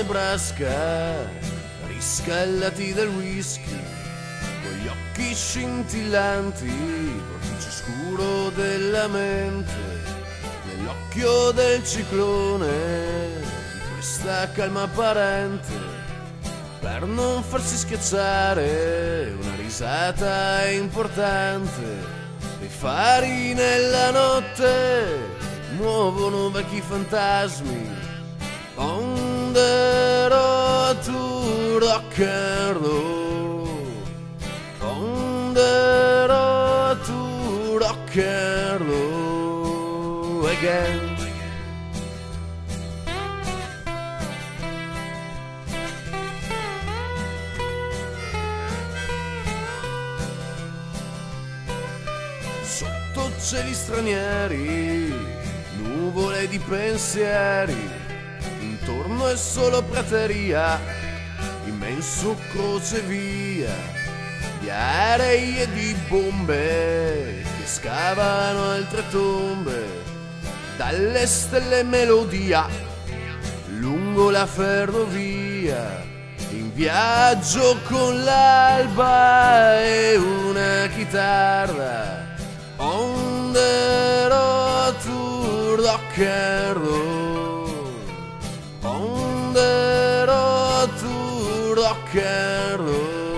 Nebraska, riscaldati dal whisky, con gli occhi scintillanti, vortice scuro della mente, nell'occhio del ciclone, di questa calma apparente per non farsi schiacciare una risata importante dei fari nella notte muovono vecchi fantasmi on road to rock and roll road to rock and roll again. Sotto cieli stranieri, nuvole di pensieri, intorno è solo prateria, immenso crocevia, di aerei e di bombe che scavano altre tombe, dalle stelle melodia, lungo la ferrovia. In viaggio con l'alba e una chitarra On the road to rock and roll the road